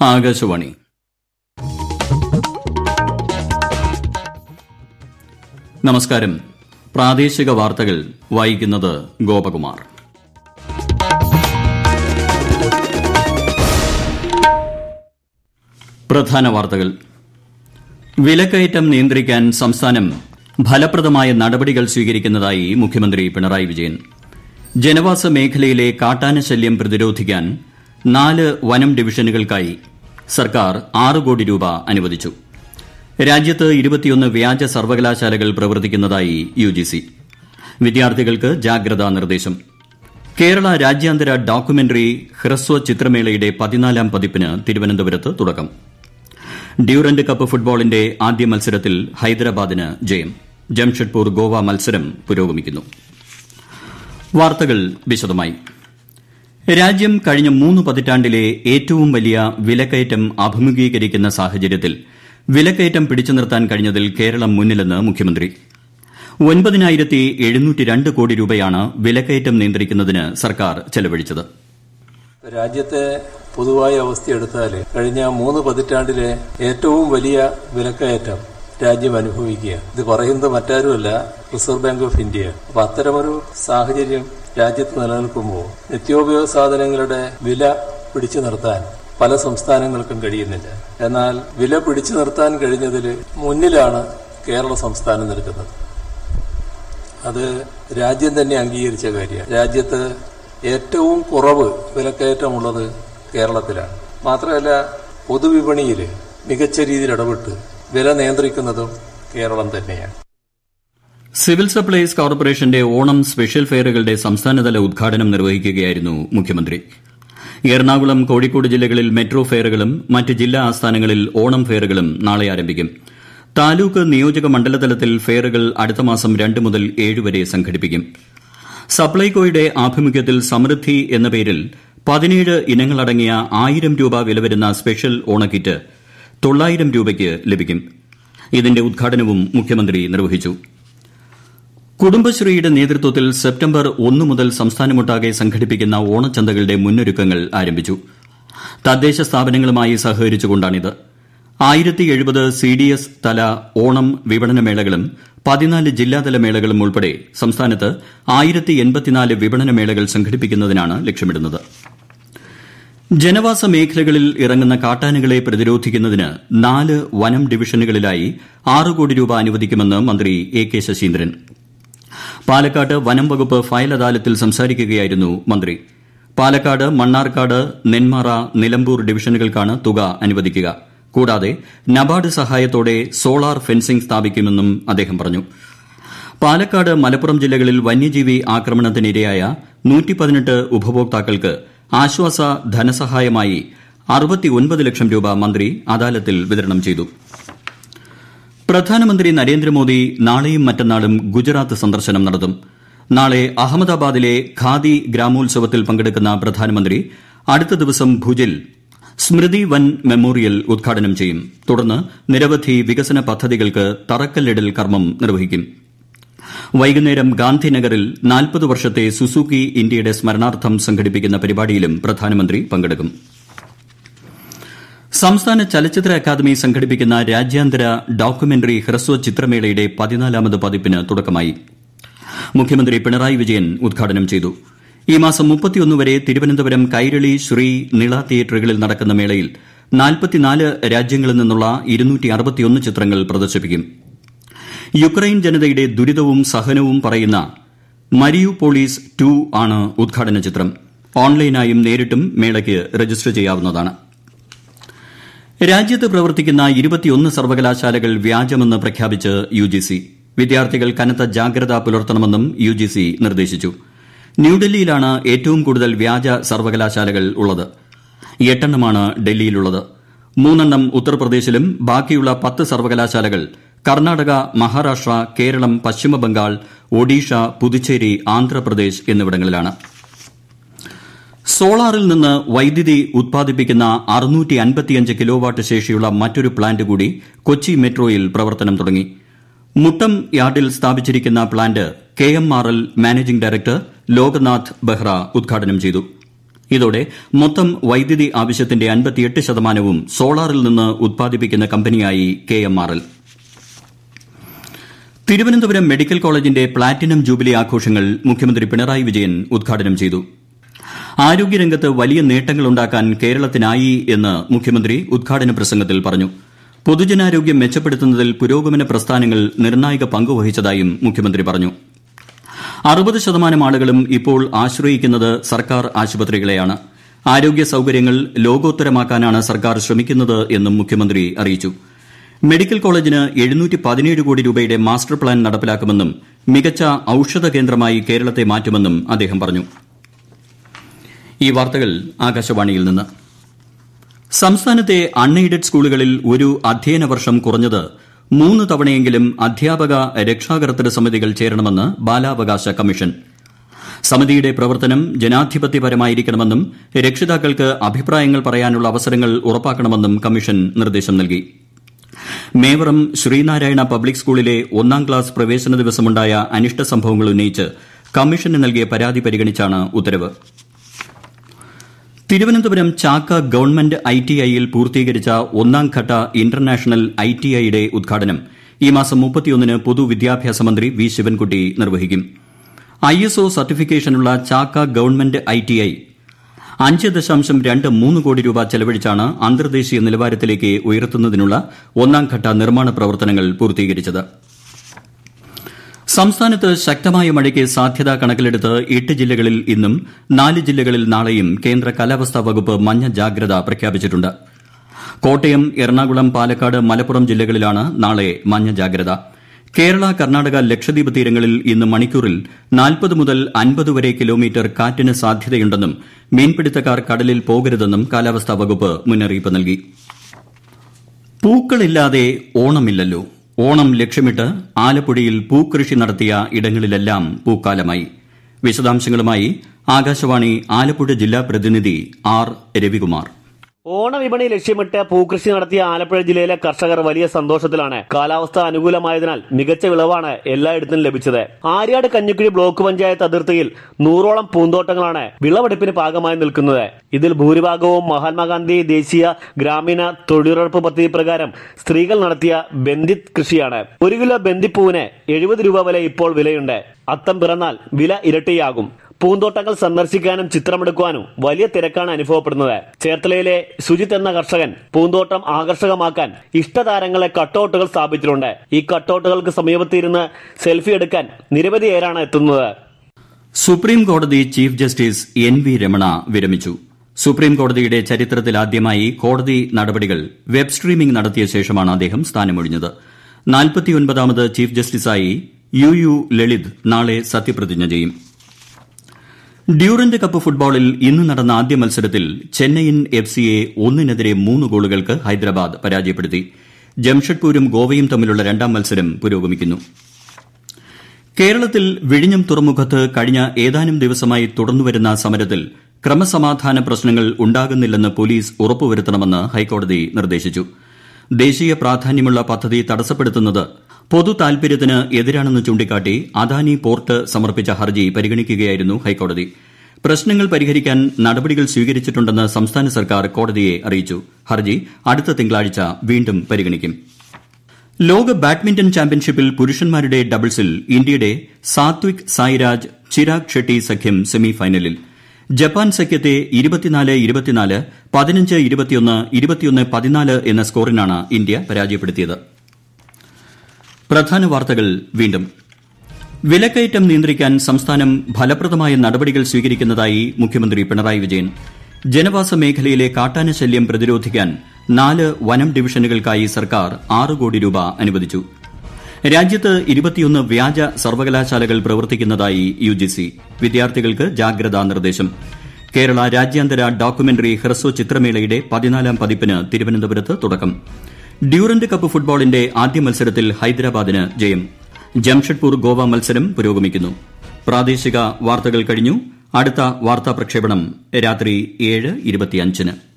ആകാശവാണി. നമസ്കാരം. പ്രാദേശിക വാർത്തകൾ വായിക്കുന്നത് ഗോപകുമാർ. പ്രധാന വാർത്തകൾ. വിലക്കയറ്റം നിയന്ത്രിക്കാൻ സംസ്ഥാനം ഫലപ്രദമായ നടപടികൾ സ്വീകരിക്കുന്നതായി മുഖ്യമന്ത്രി പിണറായി വിജയൻ. ജനവാസ മേഖലയിലെ കാട്ടാനശല്യം പ്രതിരോധിക്കാൻ നാല് വനം ഡിവിഷനുകൾക്കായി സർക്കാർ ആറ് കോടി രൂപ അനുവദിച്ചു. രാജ്യത്ത് ഇരുപത്തിയൊന്ന് വ്യാജ സർവകലാശാലകൾ പ്രവർത്തിക്കുന്നതായി യുജിസി. വിദ്യാർത്ഥികൾക്ക് ജാഗ്രതാ നിർദ്ദേശം. കേരള രാജ്യാന്തര ഡോക്യുമെന്ററി ഹ്രസ്വ ചിത്രമേളയുടെ പതിനാലാം പതിപ്പിന് തിരുവനന്തപുരത്ത് തുടക്കം. ഡ്യൂറന്റ് കപ്പ് ഫുട്ബോളിന്റെ ആദ്യ മത്സരത്തിൽ ഹൈദരാബാദിന് ജയം. ജംഷഡ്പൂർ ഗോവ മത്സരം പുരോഗമിക്കുന്നു. വാർത്തകൾ വിശദമായി. രാജ്യം കഴിഞ്ഞ മൂന്ന് പതിറ്റാണ്ടിലെ ഏറ്റവും വലിയ വിലക്കയറ്റം അഭിമുഖീകരിക്കുന്ന സാഹചര്യത്തിൽ വിലക്കയറ്റം പിടിച്ചു നിർത്താൻ കഴിഞ്ഞതിൽ കേരളം മുന്നിലെന്ന് മുഖ്യമന്ത്രി. ഒൻപതിനായിരത്തി കോടി രൂപയാണ് വിലക്കയറ്റം നിയന്ത്രിക്കുന്നതിന് സർക്കാർ ചെലവഴിച്ചത്. രാജ്യത്തെ പൊതുവായ അവസ്ഥയെടുത്താൽ കഴിഞ്ഞ മൂന്ന് പതിറ്റാണ്ടിലെ ഏറ്റവും വലിയ വിലക്കയറ്റം രാജ്യം അനുഭവിക്കുക. ഇത് പറയുന്നത് മറ്റാരുമല്ല റിസർവ് ബാങ്ക് ഓഫ് ഇന്ത്യ. അപ്പൊ അത്തരമൊരു സാഹചര്യം രാജ്യത്ത് നിലനിൽക്കുമ്പോൾ നിത്യോപയോഗ സാധനങ്ങളുടെ വില പിടിച്ചു നിർത്താൻ പല സംസ്ഥാനങ്ങൾക്കും കഴിയുന്നില്ല. എന്നാൽ വില പിടിച്ചു നിർത്താൻ കഴിഞ്ഞതിൽ മുന്നിലാണ് കേരള സംസ്ഥാനം നിൽക്കുന്നത്. അത് രാജ്യം തന്നെ അംഗീകരിച്ച കാര്യമാണ്. രാജ്യത്ത് ഏറ്റവും കുറവ് വിലക്കയറ്റമുള്ളത് കേരളത്തിലാണ്. മാത്രമല്ല പൊതുവിപണിയിൽ മികച്ച രീതിയിൽ ഇടപെട്ട് വില നിയന്ത്രിക്കുന്നതും കേരളം തന്നെയാണ്. സിവിൽ സപ്ലൈസ് കോർപ്പറേഷന്റെ ഓണം സ്പെഷ്യൽ ഫെയറുകളുടെ സംസ്ഥാനതല ഉദ്ഘാടനം നിർവഹിക്കുകയായിരുന്നു മുഖ്യമന്ത്രി. എറണാകുളം കോഴിക്കോട് ജില്ലകളിൽ മെട്രോ ഫെയറുകളും മറ്റ് ജില്ലാ ആസ്ഥാനങ്ങളിൽ ഓണം ഫെയറുകളും നാളെ ആരംഭിക്കും. താലൂക്ക് നിയോജക മണ്ഡലതലത്തിൽ ഫെയറുകൾ അടുത്ത മാസം രണ്ട് മുതൽ ഏഴ് വരെ സംഘടിപ്പിക്കും. സപ്ലൈകോയുടെ ആഭിമുഖ്യത്തിൽ സമൃദ്ധി എന്ന പേരിൽ പതിനേഴ് ഇനങ്ങളടങ്ങിയ ആയിരം രൂപ വില വരുന്ന സ്പെഷ്യൽ ഓണക്കിറ്റ് തൊള്ളായിരം രൂപയ്ക്ക് ലഭിക്കും. ഇതിന്റെ ഉദ്ഘാടനവും മുഖ്യമന്ത്രി നിർവഹിച്ചു. കുടുംബശ്രീയുടെ നേതൃത്വത്തിൽ സെപ്റ്റംബർ ഒന്ന് മുതൽ സംസ്ഥാനമൊട്ടാകെ സംഘടിപ്പിക്കുന്ന ഓണച്ചന്തകളുടെ മുന്നൊരുക്കങ്ങൾ ആരംഭിച്ചു. തദ്ദേശ സ്ഥാപനങ്ങളുമായി സഹകരിച്ചുകൊണ്ടാണിത്. ആയിരത്തി എഴുപത് സി ഡി എസ് തല ഓണം വിപണന മേളകളും പതിനാല് ജില്ലാതല മേളകളും ഉൾപ്പെടെ സംസ്ഥാനത്ത് വിപണന മേളകൾ സംഘടിപ്പിക്കുന്നതിനാണ് ലക്ഷ്യമിടുന്നത്. ജനവാസ മേഖലകളിൽ ഇറങ്ങുന്ന കാട്ടാനകളെ പ്രതിരോധിക്കുന്നതിന് നാല് വനം ഡിവിഷനുകളിലായി ആറ് കോടി രൂപ അനുവദിക്കുമെന്ന് മന്ത്രി എ കെ ശശീന്ദ്രൻ. പാലക്കാട്ട് വനം വകുപ്പ് ഫയൽ അദാലത്തിൽ സംസാരിക്കുകയായിരുന്നു മന്ത്രി. പാലക്കാട് മണ്ണാർക്കാട് നെന്മാറ നിലമ്പൂർ ഡിവിഷനുകൾക്കാണ് തുക അനുവദിക്കുക. കൂടാതെ നബാർഡ് സഹായത്തോടെ സോളാർ ഫെൻസിംഗ് സ്ഥാപിക്കുമെന്നും അദ്ദേഹം പറഞ്ഞു. പാലക്കാട് മലപ്പുറം ജില്ലകളിൽ വന്യജീവി ആക്രമണത്തിനിരയായ ഉപഭോക്താക്കൾക്ക് ആശ്വാസ ധനസഹായമായി ലക്ഷം രൂപ മന്ത്രി അദാലത്തിൽ വിതരണം ചെയ്തു. പ്രധാനമന്ത്രി നരേന്ദ്രമോദി നാളെയും മറ്റന്നാളും ഗുജറാത്ത് സന്ദർശനം നടത്തും. നാളെ അഹമ്മദാബാദിലെ ഖാദി ഗ്രാമോത്സവത്തിൽ പങ്കെടുക്കുന്ന പ്രധാനമന്ത്രി അടുത്ത ദിവസം ഭുജിൽ സ്മൃതി വൻ മെമ്മോറിയൽ ഉദ്ഘാടനം ചെയ്യും. തുടർന്ന് നിരവധി വികസന പദ്ധതികൾക്ക് തറക്കല്ലിടൽ കർമ്മം നിർവഹിക്കും. വൈകുന്നേരം ഗാന്ധിനഗറിൽ നാൽപ്പത് വർഷത്തെ സുസുക്കി ഇന്ത്യയുടെ സ്മരണാർത്ഥം സംഘടിപ്പിക്കുന്ന പരിപാടിയിലും പ്രധാനമന്ത്രി പങ്കെടുക്കും. സംസ്ഥാന ചലച്ചിത്ര അക്കാദമി സംഘടിപ്പിക്കുന്ന രാജ്യാന്തര ഡോക്യുമെന്ററി ഹ്രസ്വ ചിത്രമേളയുടെ പതിനാലാമത് പതിപ്പിന് തുടക്കമായി. മുഖ്യമന്ത്രി പിണറായി വിജയൻ ഉദ്ഘാടനം ചെയ്തു. ഈ മാസം വരെ തിരുവനന്തപുരം കൈരളി ശ്രീ നിള തിയേറ്ററുകളിൽ നടക്കുന്ന മേളയിൽ രാജ്യങ്ങളിൽ നിന്നുള്ള ചിത്രങ്ങൾ പ്രദർശിപ്പിക്കും. യുക്രൈൻ ജനതയുടെ ദുരിതവും സഹനവും പറയുന്ന മരിയു പോളീസ് ടു ആണ് ഉദ്ഘാടന ചിത്രം. ഓൺലൈനായും നേരിട്ടും മേളയ്ക്ക് രജിസ്റ്റർ ചെയ്യാവുന്നതാണ്. രാജ്യത്ത് പ്രവർത്തിക്കുന്ന ഇരുപത്തിയൊന്ന് സർവകലാശാലകൾ വ്യാജമെന്ന് പ്രഖ്യാപിച്ച് യുജിസി. വിദ്യാർത്ഥികൾ കനത്ത ജാഗ്രത പുലർത്തണമെന്നും യുജിസി നിർദ്ദേശിച്ചു. ന്യൂഡൽഹിയിലാണ് ഏറ്റവും കൂടുതൽ വ്യാജ സർവകലാശാലകൾ ഉള്ളത്. എട്ടെണ്ണമാണ് ഡൽഹിയിലുള്ളത്. മൂന്നെണ്ണം ഉത്തർപ്രദേശിലും ബാക്കിയുള്ള പത്ത് സർവകലാശാലകൾ കർണാടക മഹാരാഷ്ട്ര കേരളം പശ്ചിമബംഗാൾ ഒഡീഷ പുതുച്ചേരി ആന്ധ്രാപ്രദേശ് എന്നിവിടങ്ങളിലാണ്. സോളാറിൽ നിന്ന് വൈദ്യുതി ഉത്പാദിപ്പിക്കുന്ന കിലോവാട്ട് ശേഷിയുള്ള മറ്റൊരു പ്ലാന്റ് കൂടി കൊച്ചി മെട്രോയിൽ പ്രവർത്തനം തുടങ്ങി. മുട്ടം യാർഡിൽ സ്ഥാപിച്ചിരിക്കുന്ന plant K M R L managing director Loknath Behera ഉദ്ഘാടനം ചെയ്തു. ഇതോടെ മൊത്തം വൈദ്യുതി ആവശ്യത്തിന്റെ അൻപത്തിയെട്ട് ശതമാനവും സോളാറിൽ നിന്ന് ഉത്പാദിപ്പിക്കുന്ന കമ്പനിയായി K M R L. Thiruvananthapuram medical കോളേജിന്റെ പ്ലാറ്റിനം ജൂബിലി ആഘോഷങ്ങൾ മുഖ്യമന്ത്രി പിണറായി വിജയൻ ഉദ്ഘാടനം ചെയ്തു. ആരോഗ്യരംഗത്ത് വലിയ നേട്ടങ്ങളുണ്ടാക്കാൻ കേരളത്തിനായി എന്ന് മുഖ്യമന്ത്രി ഉദ്ഘാടന പ്രസംഗത്തിൽ പറഞ്ഞു. പൊതുജനാരോഗ്യം മെച്ചപ്പെടുത്തുന്നതിൽ പുരോഗമന പ്രസ്ഥാനങ്ങൾ നിർണായക പങ്കുവഹിച്ചതായും മുഖ്യമന്ത്രി പറഞ്ഞു. അറുപത് ശതമാനം ആളുകളും ഇപ്പോൾ ആശ്രയിക്കുന്നത് സർക്കാർ ആശുപത്രികളെയാണ്. ആരോഗ്യ സൌകര്യങ്ങൾ ലോകോത്തരമാക്കാനാണ് സർക്കാർ ശ്രമിക്കുന്നത് എന്നും മുഖ്യമന്ത്രി അറിയിച്ചു. മെഡിക്കൽ കോളേജിന് കോടി രൂപയുടെ മാസ്റ്റർ പ്ലാൻ നടപ്പിലാക്കുമെന്നും മികച്ച ഔഷധ കേന്ദ്രമായി കേരളത്തെ മാറ്റുമെന്നും അദ്ദേഹം പറഞ്ഞു. ഈ വാർത്തകൾ ആകാശവാണിയിൽ നിന്ന്. സംസ്ഥാനത്തെ അൺഎയ്ഡഡ് സ്കൂളുകളിൽ ഒരു അധ്യയന വർഷം കുറഞ്ഞത് മൂന്ന് തവണയെങ്കിലും അധ്യാപക രക്ഷാകർതൃ സമിതികൾ ചേരണമെന്ന് ബാലാവകാശ കമ്മീഷൻ. സമിതിയുടെ പ്രവർത്തനം ജനാധിപത്യപരമായിരിക്കണമെന്നും രക്ഷിതാക്കൾക്ക് അഭിപ്രായങ്ങൾ പറയാനുള്ള അവസരങ്ങൾ ഉറപ്പാക്കണമെന്നും കമ്മീഷൻ നിർദ്ദേശം നൽകി. മേവറം ശ്രീനാരായണ പബ്ലിക് സ്കൂളിലെ ഒന്നാം ക്ലാസ് പ്രവേശന ദിവസമുണ്ടായ അനിഷ്ട സംഭവങ്ങൾ ഉന്നയിച്ച് കമ്മീഷന് നൽകിയ പരാതി പരിഗണിച്ചാണ് ഉത്തരവ്. തിരുവനന്തപുരം ചാക്ക ഗവൺമെന്റ് ഐടിഐയിൽ പൂർത്തീകരിച്ച ഒന്നാംഘട്ട ഇന്റർനാഷണൽ ഐടിഐയുടെ ഉദ്ഘാടനം. ഈ മാസം മുപ്പത്തിയൊന്നിന് പൊതുവിദ്യാഭ്യാസ മന്ത്രി വി. ശിവൻകുട്ടി നിർവഹിക്കും. ഐഎസ്ഒ സർട്ടിഫിക്കേഷനുള്ള ചാക്ക ഗവൺമെന്റ് ഐടിഐ അഞ്ച് ദശാംശം രണ്ട് മൂന്ന് കോടി രൂപ ചെലവഴിച്ചാണ് അന്തർദേശീയ നിലവാരത്തിലേക്ക് ഉയർത്തുന്നതിനുള്ള ഒന്നാംഘട്ട നിർമ്മാണ പ്രവർത്തനങ്ങൾ പൂർത്തീകരിച്ചത്. സംസ്ഥാനത്ത് ശക്തമായ മഴയ്ക്ക് സാധ്യത കണക്കിലെടുത്ത് എട്ട് ജില്ലകളിൽ ഇന്നും നാല് ജില്ലകളിൽ നാളെയും കേന്ദ്ര കാലാവസ്ഥാ വകുപ്പ് മഞ്ഞ ജാഗ്രത പ്രഖ്യാപിച്ചിട്ടുണ്ട്. കോട്ടയം എറണാകുളം പാലക്കാട് മലപ്പുറം ജില്ലകളിലാണ് നാളെ മഞ്ഞ ജാഗ്രത. കേരള കർണാടക ലക്ഷദ്വീപ് തീരങ്ങളിൽ ഇന്ന് മണിക്കൂറിൽ നാൽപ്പത് മുതൽ അൻപത് വരെ കിലോമീറ്റർ കാറ്റിന് സാധ്യതയുണ്ടെന്നും മീൻപിടുത്തക്കാർ കടലിൽ പോകരുതെന്നും കാലാവസ്ഥാ വകുപ്പ് മുന്നറിയിപ്പ് നൽകി. പൂക്കളില്ലാതെ ഓണമില്ലല്ലോ. ഓണം ലക്ഷ്യമിട്ട് ആലപ്പുഴയിൽ പൂക്കൃഷി നടത്തിയ ഇടങ്ങളിലെല്ലാം പൂക്കാലമായി. വിശദാംശങ്ങളുമായി ആകാശവാണി ആലപ്പുഴ ജില്ലാ പ്രതിനിധി ആർ രവികുമാർ. ഓണവിപണി ലക്ഷ്യമിട്ട് പൂകൃഷി നടത്തിയ ആലപ്പുഴ ജില്ലയിലെ കർഷകർ വലിയ സന്തോഷത്തിലാണ്. കാലാവസ്ഥ അനുകൂലമായതിനാൽ മികച്ച വിളവാണ് എല്ലായിടത്തും ലഭിച്ചത്. ആര്യാട് കഞ്ഞിക്കുഴി ബ്ലോക്ക് പഞ്ചായത്ത് അതിർത്തിയിൽ നൂറോളം പൂന്തോട്ടങ്ങളാണ് വിളവെടുപ്പിന് പാകമായി നിൽക്കുന്നത്. ഇതിൽ ഭൂരിഭാഗവും മഹാത്മാഗാന്ധി ദേശീയ ഗ്രാമീണ തൊഴിലുറപ്പ് പദ്ധതി പ്രകാരം സ്ത്രീകൾ നടത്തിയ ബന്ദിത് കൃഷിയാണ്. ഒരു കിലോ ബന്ദിപ്പൂവിന് എഴുപത് രൂപ വരെ ഇപ്പോൾ വിലയുണ്ട്. അത്തം പിറന്നാൽ വില ഇരട്ടിയാകും. പൂന്തോട്ടങ്ങൾ സന്ദർശിക്കാനും ചിത്രമെടുക്കുവാനും വലിയ തിരക്കാണ് അനുഭവപ്പെടുന്നത്. ചേർത്തലയിലെ സുജിത് എന്ന കർഷകൻ പൂന്തോട്ടം ആകർഷകമാക്കാൻ ഇഷ്ടതാരങ്ങളെ കട്ടൗട്ടുകൾ സ്ഥാപിച്ചിട്ടുണ്ട്. ഈ കട്ടൗട്ടുകൾക്ക് സമീപത്തിരുന്ന് സെൽഫി എടുക്കാൻ നിരവധി പേരാണ് എത്തുന്നത്. സുപ്രീം കോടതി chief justice N V Ramana വിരമിച്ചു. സുപ്രീം കോടതിയുടെ ചരിത്രത്തിലാദ്യമായി കോടതി നടപടികൾ വെബ് സ്ട്രീമിംഗ് നടത്തിയ ശേഷമാണ് അദ്ദേഹം സ്ഥാനമൊഴിഞ്ഞത്. നാൽപ്പത്തിയൊൻപതാമത് ചീഫ് ജസ്റ്റിസായി യു യു ലളിത് നാളെ സത്യപ്രതിജ്ഞ ചെയ്യും. ഡ്യൂറന്റ് കപ്പ് ഫുട്ബോളിൽ ഇന്ന് നടന്ന ആദ്യ മത്സരത്തിൽ ചെന്നൈയിൻ എഫ് സിയെ ഒന്നിനെതിരെ മൂന്ന് ഗോളുകൾക്ക് ഹൈദരാബാദ് പരാജയപ്പെടുത്തി. ജംഷഡ്പൂരും ഗോവയും തമ്മിലുള്ള രണ്ടാം മത്സരം പുരോഗമിക്കുന്നു. കേരളത്തിൽ വിഴിഞ്ഞം തുറമുഖത്ത് കഴിഞ്ഞ ഏതാനും ദിവസമായി തുടർന്നുവരുന്ന സമരത്തിൽ ക്രമസമാധാന പ്രശ്നങ്ങൾ ഉണ്ടാകുന്നില്ലെന്ന് പോലീസ് ഉറപ്പുവരുത്തണമെന്ന് ഹൈക്കോടതി നിർദ്ദേശിച്ചു. ദേശീയ പ്രാധാന്യമുള്ള പദ്ധതി തടസ്സപ്പെടുത്തുന്നത് പൊതു താൽപര്യത്തിന് എതിരാണെന്ന് ചൂണ്ടിക്കാട്ടി അദാനി പോർട്ട് സമർപ്പിച്ച ഹർജി പരിഗണിക്കുകയായിരുന്നു ഹൈക്കോടതി. പ്രശ്നങ്ങൾ പരിഹരിക്കാൻ നടപടികൾ സ്വീകരിച്ചിട്ടുണ്ടെന്ന് സംസ്ഥാന സർക്കാർ കോടതിയെ അറിയിച്ചു. ഹർജി അടുത്ത തിങ്കളാഴ്ച വീണ്ടും പരിഗണിക്കും. ലോക ബാഡ്മിന്റൺ ചാമ്പ്യൻഷിപ്പിൽ പുരുഷന്മാരുടെ ഡബിൾസിൽ ഇന്ത്യയുടെ സാത്വിക് സായിരാജ് ചിരാഗ് ഷെട്ടി സഖ്യം സെമി ഫൈനലിൽ ജപ്പാൻ സഖ്യത്തെ എന്ന സ്കോറിനാണ് ഇന്ത്യ പരാജയപ്പെടുത്തിയത്. പ്രധാന വാർത്തകൾ വീണ്ടും. വിലക്കയറ്റം നിയന്ത്രിക്കാൻ സംസ്ഥാനം ഫലപ്രദമായ നടപടികൾ സ്വീകരിക്കുന്നതായി മുഖ്യമന്ത്രി പിണറായി വിജയൻ. ജനവാസ മേഖലയിലെ കാട്ടാന ശല്യം പ്രതിരോധിക്കാൻ നാല് വനം ഡിവിഷനുകൾക്കായി സർക്കാർ ആറ് കോടി രൂപ അനുവദിച്ചു. രാജ്യത്ത് ഇരുപത്തിയൊന്ന് വ്യാജ സർവകലാശാലകൾ പ്രവർത്തിക്കുന്നതായി യു ജി സി വിദ്യാർത്ഥികൾക്ക് ജാഗ്രതാ നിർദ്ദേശം. കേരള രാജ്യാന്തര ഡോക്യുമെന്ററി ഹ്രസ്വ ചിത്രമേളയുടെ പതിനാലാം പതിപ്പിന് തിരുവനന്തപുരത്ത് തുടക്കം. ഡ്യൂറന്റ് കപ്പ് ഫുട്ബോളിന്റെ ആദ്യ മത്സരത്തിൽ ഹൈദരാബാദിന് ജയം. ജംഷഡ്പൂർ ഗോവ മത്സരം പുരോഗമിക്കുന്നു. പ്രാദേശിക വാർത്തകൾ കഴിഞ്ഞു. അടുത്ത വാർത്താ പ്രക്ഷേപണം രാത്രി ഏഴ് ഇരുപത്തിയഞ്ചിന്.